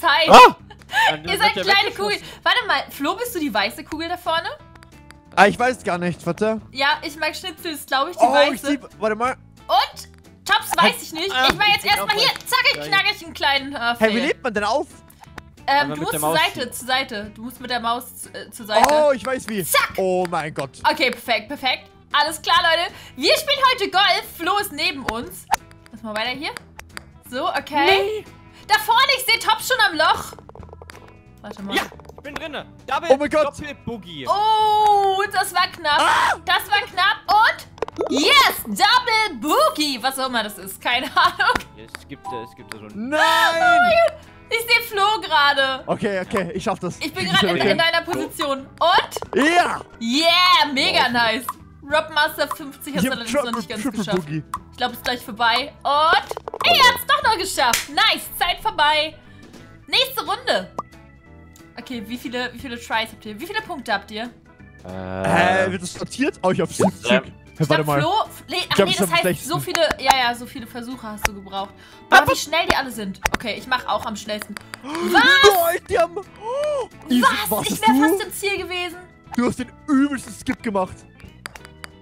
Zeit. Ah! Ihr seid kleine. Kugeln. Warte mal, Flo, bist du die weiße Kugel da vorne? Ah, ich weiß gar nicht. Warte. Ja, ich mag Schnitzel, ist glaube ich die Oh, ich weiße. sieh. Warte mal. Und Tops weiß ich nicht. Ah, ich mach jetzt ich bin erstmal hier, zack, Ja, knack ich einen kleinen äh, Hey, wie lebt man denn auf? Ähm, du musst zur Seite, ziehen. zur Seite. Du musst mit der Maus äh, zur Seite. Oh, ich weiß wie. Zack. Oh mein Gott. Okay, perfekt, perfekt. Alles klar, Leute. Wir spielen heute Golf. Flo ist neben uns. Lass mal weiter hier. So, okay. Da vorne, ich sehe Top schon am Loch. Warte mal. Ja, ich bin drinne. Double Oh mein Gott. Doppel-Boogie. Oh, das war knapp. Das war knapp. Und yes, Double Boogie. Was auch immer das ist. Keine Ahnung. Es gibt, es gibt so ein... Nein. Ich sehe Flo gerade. Okay, okay, ich schaff das. Ich bin gerade in, okay. in deiner Position. Und Ja. yeah, mega nice. Rob Master 50 hast du allerdings noch nicht ganz geschafft. Boogie. Ich glaube, es ist gleich vorbei. Und er doch noch geschafft. Nice, Zeit vorbei. Nächste Runde. Okay, wie viele, wie viele Tries habt ihr? Wie viele Punkte habt ihr? Äh, wird das sortiert? Oh, ich hab 70. Ja. Hey, warte mal. Flo, nee, ach glaub, nee, das heißt, 16. so viele, ja, ja, so viele Versuche hast du gebraucht. Boah, wie schnell die alle sind. Okay, ich mache auch am schnellsten. Nein, die haben. Oh, Was? Ich wäre fast im Ziel gewesen. Du hast den übelsten Skip gemacht.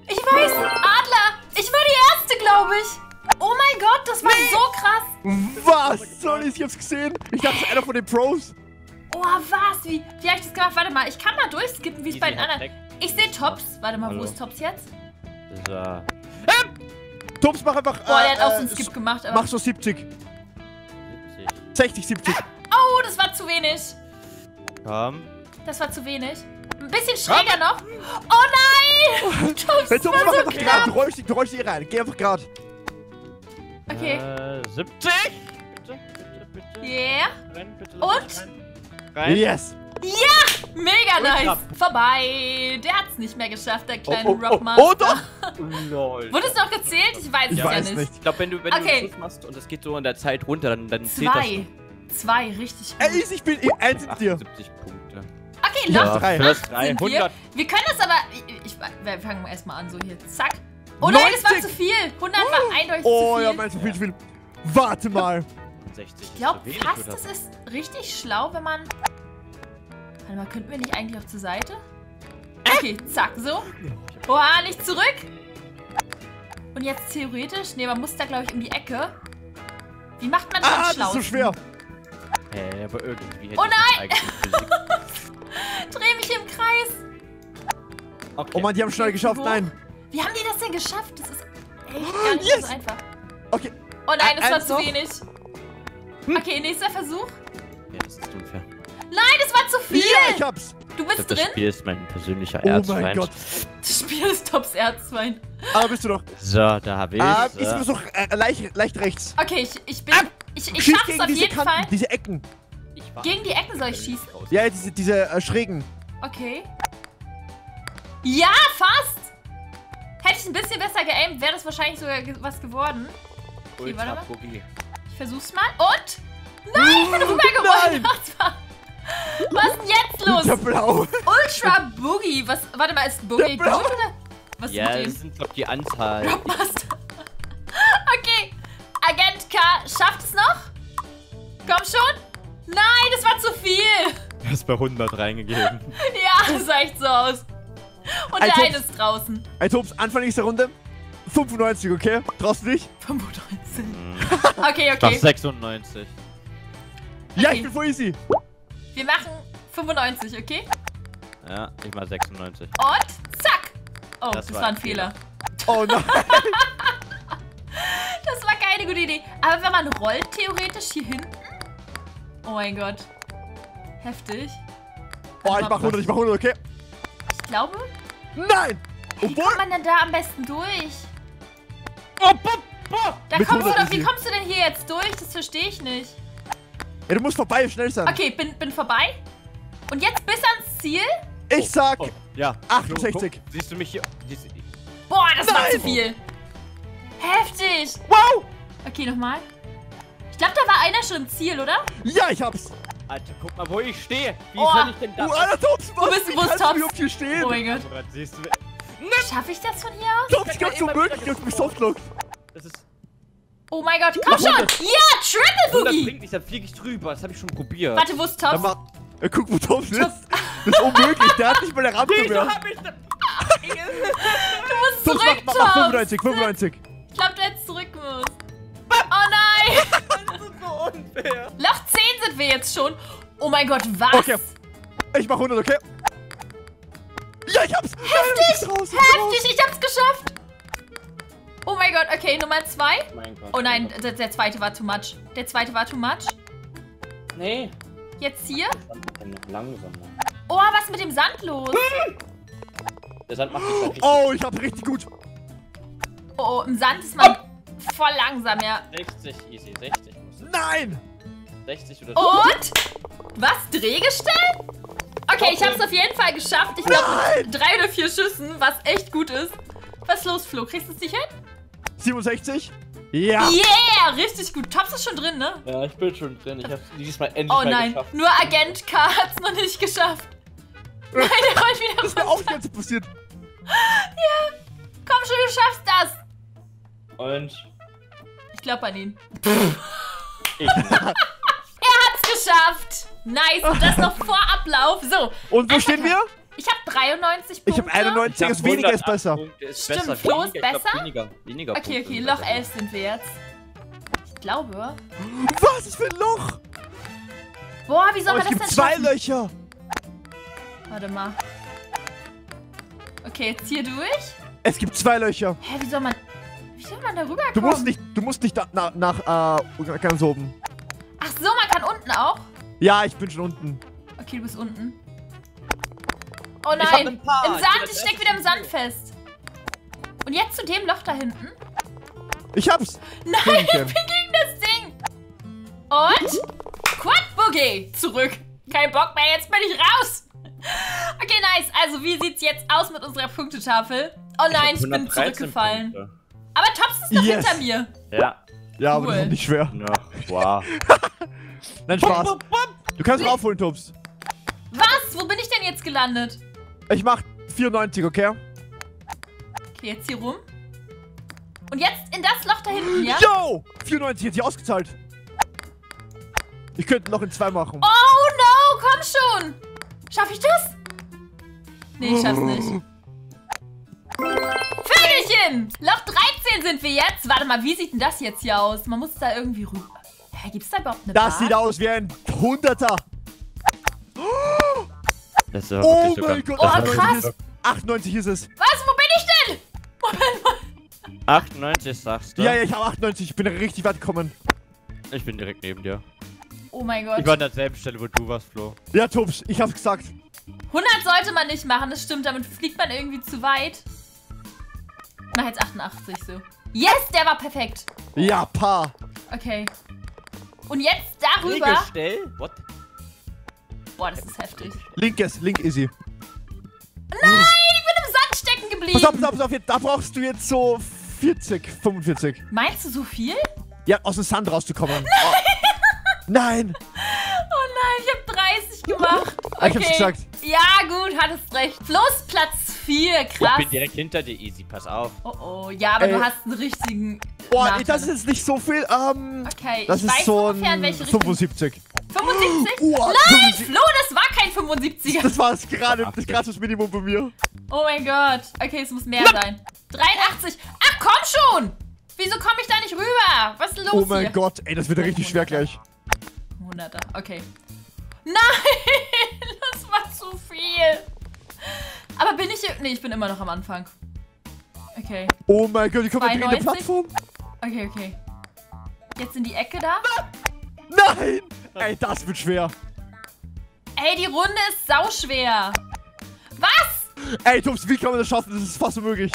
Ich weiß, Adler, ich war die Erste, glaube ich. Oh mein Gott, das war so krass. Was? Soll ich? Hab's gesehen. Ich dachte, das ist einer von den Pros. Oh, was? Wie, wie hab ich das gemacht? Warte mal, ich kann mal durchskippen, wie es bei den Easy, anderen... Ich sehe Tops. Warte mal, wo Hallo. ist Tops jetzt? So. Tops, mach einfach. Boah, der hat auch so äh, einen Skip gemacht, aber... Mach so 70. 70. 60, 70. Oh, das war zu wenig. Komm. Das war zu wenig. Ein bisschen schräger noch. Oh nein! Tops, Hey, Tops, war mach so einfach gerade. Du rollst, du rollst hier rein. Geh einfach gerade. Okay. Äh, 70. Bitte, bitte, bitte. Yeah. Rein, bitte. Und? Rein. Rein. Yes. Mega Ultra. nice. Vorbei. Der hat's nicht mehr geschafft, der kleine Oh, oh, oh, Rockmaster. oh, doch. Lol. Wurde es noch gezählt? Ich weiß Ich es weiß ja nicht. nicht. Ich glaube, wenn du, wenn Okay. du einen Schuss machst und es geht so in der Zeit runter, dann, dann zählt das. Zwei. Zwei, richtig gut. Ey, easy, ich bin eins in dir. 78 Punkte. Okay, Ja, noch acht drei, sind wir. 100. Wir können das aber... Ich, ich, wir fangen erstmal an, so hier. Zack. Oh nein, das war 90. zu viel. 100 war eindeutig Oh, zu viel. ja, meinst du viel, viel. Warte mal. 60 Ich glaube zu fast, das ist richtig schlau, wenn man... Warte mal, könnten wir nicht eigentlich auch zur Seite? Okay, zack, so. Oha, nicht zurück. Und jetzt theoretisch... Nee, man muss da, glaube ich, um die Ecke. Wie macht man das Ah, das ist so schwer. Hä, aber irgendwie hätte Oh Physik. Dreh mich im Kreis. Okay. Oh Mann, die haben schnell geschafft. Wo? Nein. Wie haben die das denn geschafft? Das ist echt gar nicht Yes. so einfach. Okay. Oh nein, das war zu wenig. Okay, nächster Versuch. Ja, das ist unfair. Nein, das war zu viel. Ja, ich hab's. Du Ich bist glaub, das drin. Spiel ist mein persönlicher Oh Erzfeind. mein Gott. Das Spiel ist Tops Erzfeind. Ah, bist du doch. So, da habe ich. Ah, so. ich versuch äh, leicht, leicht rechts. Okay, ich, ich bin... Ich, ich Schieß schaff's gegen auf diese jeden Kanten, Fall. diese Ecken. Ich war- Gegen die Ecken soll ich schießen. Ja, diese, diese äh, schrägen. Okay. Ja, fast. Hätte ich ein bisschen besser geaimt, wäre das wahrscheinlich sogar ge was geworden. Okay, warte Ultra mal. Boogie. Ich versuch's mal. Und? Nein, ich bin rübergerollt. Was ist denn jetzt los? Der Blau. Ultra Boogie. Was, warte mal, ist Boogie Der gut oder? Was Ja, ist das sind, glaub die Anzahl. Dropmaster. Okay. Agent K schafft es noch? Komm schon. Nein, das war zu viel. Du hast bei 100 reingegeben. Ja, das sah echt so aus. Und der eine ist draußen. Ey, Tops, Anfang nächster Runde. 95, okay? Traust du dich? 95. Hm. Okay, Ich mach okay. 96. Ja, Okay. ich bin voll easy. Wir machen 95, okay? Ja, ich mach 96. Und zack. Oh, das, Das war war ein ein Fehler. Oh nein. Das war keine gute Idee. Aber wenn man rollt, theoretisch hier hinten. Oh mein Gott. Heftig. Oh, ich mach 100, ich mach 100, okay? Ich glaube. Nein! Wie Obwohl. kommt man denn da am besten durch? Oh, boah, boah. Da Mit kommst du 100 doch, wie kommst du denn hier jetzt durch? Das verstehe ich nicht. Ja, du musst vorbei, schnell sein. Okay, bin, bin vorbei. Und jetzt bis ans Ziel? Ich sag. Oh, ja. 68. Guck, Siehst du mich hier? Boah, das war Nein. zu viel. Heftig. Wow! Okay, nochmal. Ich glaube, da war einer schon im Ziel, oder? Ja, ich hab's. Alter, guck mal, wo ich stehe. Wie Oh. soll ich denn da? Du alter Tops, was? bist- Wie wo ist du Tops? hier stehen? Oh mein Gott. Siehst du? Schaffe ich das von hier aus? Tops, ich hab's so Immer möglich, wieder dass du mich softlockst. Das ist. Oh mein Gott, komm schon! Ja, Triple Das Boogie! bringt nichts, dann fliege ich drüber. Das habe ich schon probiert. Warte, wo ist Tops? mach, äh, guck, wo Tops ist. Das ist unmöglich. Der hat nicht mal eine Rampe Wieso mehr. hab ich das? Du musst Tops, zurück, mach, mach, mach Tops! 95, 95. sind wir jetzt schon. Oh mein Gott, was? Okay. Ich mach 100, okay? Ja, ich hab's. Heftig. Raus, Heftig, ich hab's geschafft. Oh mein Gott, okay, Nummer 2. Mein Gott. Oh nein, der, der zweite war too much. Der zweite war too much. Nee. Jetzt hier. Langsamer. Oh, was ist mit dem Sand los? Der Sand macht richtig. Oh, ich hab richtig gut. Oh, oh im Sand ist man voll langsam, ja. 60, easy. 60 muss es. Nein. 60 oder Und? Was? Drehgestell? Okay, ich hab's auf jeden Fall geschafft. Ich glaube Nein. mit drei oder vier Schüssen, was echt gut ist. Was ist los, Flo? Kriegst du es nicht hin? 67. Ja. Yeah, richtig gut. Tops ist schon drin, ne? Ja, ich bin schon drin. Ich hab's diesmal endlich Oh mal nein, geschafft. nur Agent K hat's noch nicht geschafft. Nein, der rollt wieder Das ist mir auch runter. ganz passiert. Komm schon, du schaffst das. Und Ich glaube an ihn. ich. Geschafft. Nice. Und das noch vor Ablauf. So. Und wo stehen wir? Ich habe 93 Ich Punkte. hab 91, ist weniger ist 108 besser. Ist Stimmt, besser. Flo ist Weniger, ich glaub, besser? Weniger, weniger Okay, okay, Loch besser. 11 sind wir jetzt. Ich glaube. Was ist für ein Loch? Boah, wie soll Oh, man es das gibt denn zwei schaffen? Löcher. Warte mal. Okay, jetzt hier durch. Es gibt zwei Löcher. Hä, wie soll man... Wie soll man da rüberkommen? Du musst nicht, du musst nicht da, nach, nach, äh, ganz oben. Unten auch? Ja, ich bin schon unten. Okay, du bist unten. Oh Ich nein, im Ich Sand, bin ich steck wieder im Sand fest. Und jetzt zu dem Loch da hinten. Ich hab's. Nein, Hühnchen. wie ging das Ding? Und? Quad Boogie. Zurück. Kein Bock mehr, jetzt bin ich raus. Okay, nice. Also, wie sieht's jetzt aus mit unserer Punktetafel? Oh nein, ich, bin 113 zurückgefallen. Punkte. Aber Tops ist noch Yes. hinter mir. Ja. Ja, aber das Cool. ist nicht schwer. Ja. Wow. Nein, Spaß. Du kannst raufholen, Tops. Was? Wo bin ich denn jetzt gelandet? Ich mach 94, okay? Okay, jetzt hier rum. Und jetzt in das Loch da hinten, ja? Yo! 94 hat sich ausgezahlt. Ich könnte noch in zwei machen. Oh no, komm schon. Schaff ich das? Nee, ich schaff's nicht. Vögelchen! Loch 13 sind wir jetzt. Warte mal, wie sieht denn das jetzt hier aus? Man muss da irgendwie rüber. Hä, gibt's da überhaupt eine Das Bar? sieht aus wie ein Hunderter. Das ist ja Oh mein Gott, Oh, das ist 98 krass. ist, 98 ist es. Was? Wo bin ich denn? Moment mal. 98 sagst du? Ja, ja, ich habe 98. Ich bin richtig weit gekommen. Ich bin direkt neben dir. Oh mein Ich Gott. war an derselben Stelle, wo du warst, Flo. Ja, Tops, ich hab's gesagt. 100 sollte man nicht machen, das stimmt. Damit fliegt man irgendwie zu weit. Mach jetzt 88 so. Yes, der war perfekt. Ja, Paar. Okay. Und jetzt darüber. Regelstell? What? Boah, das ist heftig. Linkes, link easy. Nein, ich bin im Sand stecken geblieben. Pass auf, pass auf, pass auf. Jetzt, da brauchst du jetzt so 40, 45. Meinst du so viel? Ja, aus dem Sand rauszukommen. Oh. Nein. Oh nein, ich habe 30 gemacht. Ah, ich hab's gesagt. Ja, gut, hattest recht. Plus Platz 4, Ich krass. bin direkt hinter dir, easy. Pass auf. Oh oh, ja, aber Ey. du hast einen richtigen. Boah, Nachteil. das ist jetzt nicht so viel. Ähm, Okay, das ich ist weiß so ungefähr, in ein welche Richtung. 75. 75? Uah, Nein, 75. Flo, das war kein 75er. Das war es gerade, das gerade das Minimum bei mir. Oh mein Gott. Okay, es muss mehr sein. 83. Ach, komm schon. Wieso komme ich da nicht rüber? Was ist los Oh mein hier? Gott, ey, das wird richtig schwer gleich. 100er, okay. Nein, das war zu viel. Aber bin ich... Nee, ich bin immer noch am Anfang. Okay, Oh mein Gott, ich komme in der 92? Plattform. Okay, okay. Jetzt in die Ecke da. Nein! Ey, das wird schwer. Ey, die Runde ist sauschwer. Was? Ey, Tops, wie kann man das schaffen? Das ist fast unmöglich.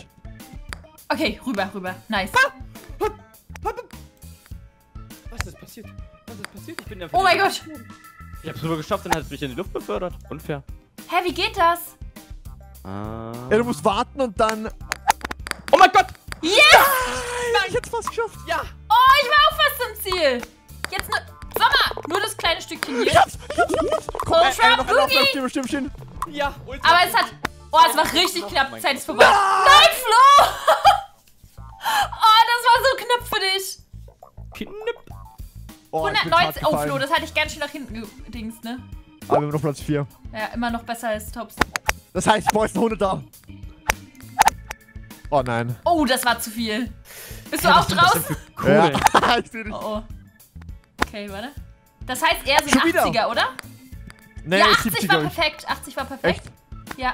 Okay, rüber, rüber. Nice. Was ist passiert? Was ist passiert? Ich bin Oh mein Gott. Ich hab's rüber geschafft und hat es mich in die Luft befördert. Unfair. Hä, wie geht das? Ah. Ja, du musst warten und dann... Oh mein Gott! Yes! Nein, ich hätte es fast geschafft. Ja! Oh, ich war auch fast zum Ziel. Jetzt nur... Sommer, nur das kleine Stückchen Ich hier. hab's, ich hab's, ich hab's. Komm, Ultra ey, noch Boogie. Stimmt, stimmt, stimmt. Ja! Ultra Aber es hat... Oh, es war richtig knapp. mein Zeit ist vorbei. Nein, Flo! Oh, das war so knapp für dich. Oh, ich bin hart 119. Oh. Flo, das hatte ich ganz schön nach hinten gedingst, ne? Aber wir haben noch Platz 4. Ja, immer noch besser als Tops. Das heißt, ich brauche jetzt einen 100 da. Oh nein. Oh, das war zu viel. Bist du Ja, auch sind draußen? Ja, ich seh dich. Oh, oh. Okay, warte. Das heißt, er sind Schon wieder? 80er, oder? Nee, ja, 70 80 war glaub ich. perfekt. 80 war perfekt. Ja.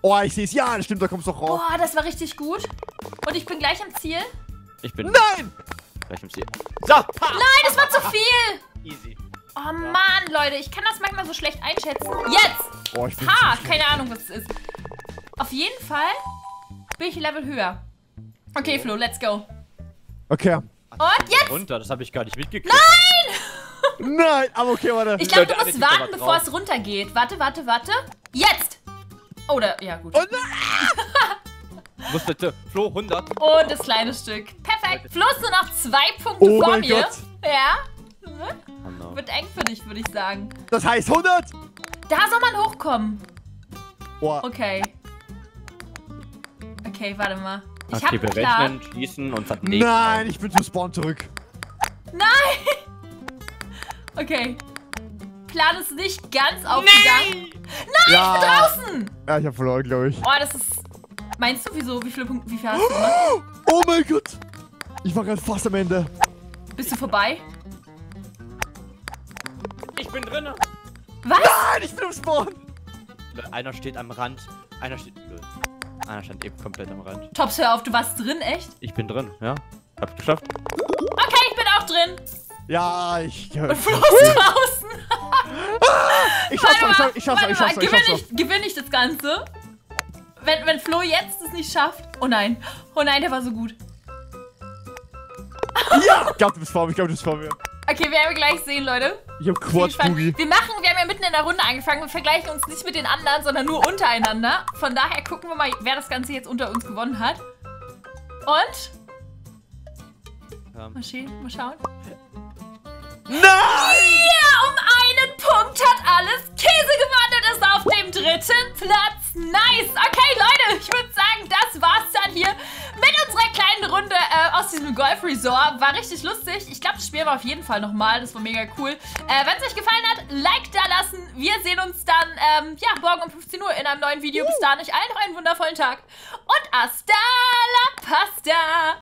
Oh, ich sehe es. Ja, das stimmt, da kommst du doch rauf. Boah, das war richtig gut. Und ich bin gleich am Ziel. Ich bin Nein! gleich im Ziel. So, ha, Nein, das war zu viel. easy. Oh Mann, Leute, ich kann das manchmal so schlecht einschätzen. Jetzt! Oh, ich bin Ha, keine Ahnung, was es ist. Auf jeden Fall bin ich ein Level höher. Okay, Flo, let's go. Okay. Und jetzt! Runter, das habe ich gar nicht mitgekriegt. Nein, aber okay, warte. Ich glaube, du musst warten, bevor es runtergeht. Warte, warte, warte. Jetzt! Oh, da, ja gut. Oh nein! Muss bitte. Flo, 100. Und das kleine Stück. Perfekt. Flo ist nur noch zwei Punkte Oh vor mein mir. Gott. Ja. Oh no. Wird eng für dich, würde ich sagen. Das heißt 100! Da soll man hochkommen. Oh, Okay. Okay, warte mal. Ich Okay, Plan. berechnen, schließen und verlegen. nein, ich bin zum Spawn zurück. Okay. Plan ist nicht ganz aufgegangen. ja. Draußen! Ja, ich hab verloren, glaube ich. Oh, das ist. Meinst du, wieso? Wie viele Punkte? Wie viel hast du gemacht? Oh mein Gott! Ich war gerade fast am Ende. Bist du vorbei? Ich bin drin. Was? Nein, ich bin im Spawn! Einer steht am Rand. Einer steht. Einer stand eben komplett am Rand. Tops, hör auf, du warst drin, echt? Ich bin drin, ja? Hab's geschafft. Okay, ich bin auch drin. Ja, ich. Und Flo ist draußen. Ich schaff's, Warte ich mal, schaff's, ich schaff's, ich mal, schaff's, ich gewinne schaff's. ich, gewinne ich das Ganze? Wenn, wenn Flo jetzt es nicht schafft. Oh nein. Oh nein, der war so gut. Ja! Ich glaub, du bist vor mir, ich glaub, du bist vor mir. Okay, werden wir gleich sehen, Leute. Ich hab. Boogie. Wir machen, wir haben ja mitten in der Runde angefangen. Wir vergleichen uns nicht mit den anderen, sondern nur untereinander. Von daher gucken wir mal, wer das Ganze jetzt unter uns gewonnen hat. Und? Ähm, Mal, schön, mal schauen. Nein! Ja, um einen Punkt hat alles Käse gewonnen und ist auf dem dritten Platz. Nice. Golf Resort. War richtig lustig. Ich glaube, das spielen wir auf jeden Fall nochmal. Das war mega cool. Äh, Wenn es euch gefallen hat, Like da lassen. Wir sehen uns dann, ähm, ja, morgen um 15 Uhr in einem neuen Video. Bis dahin, euch allen noch einen wundervollen Tag. Und hasta la pasta.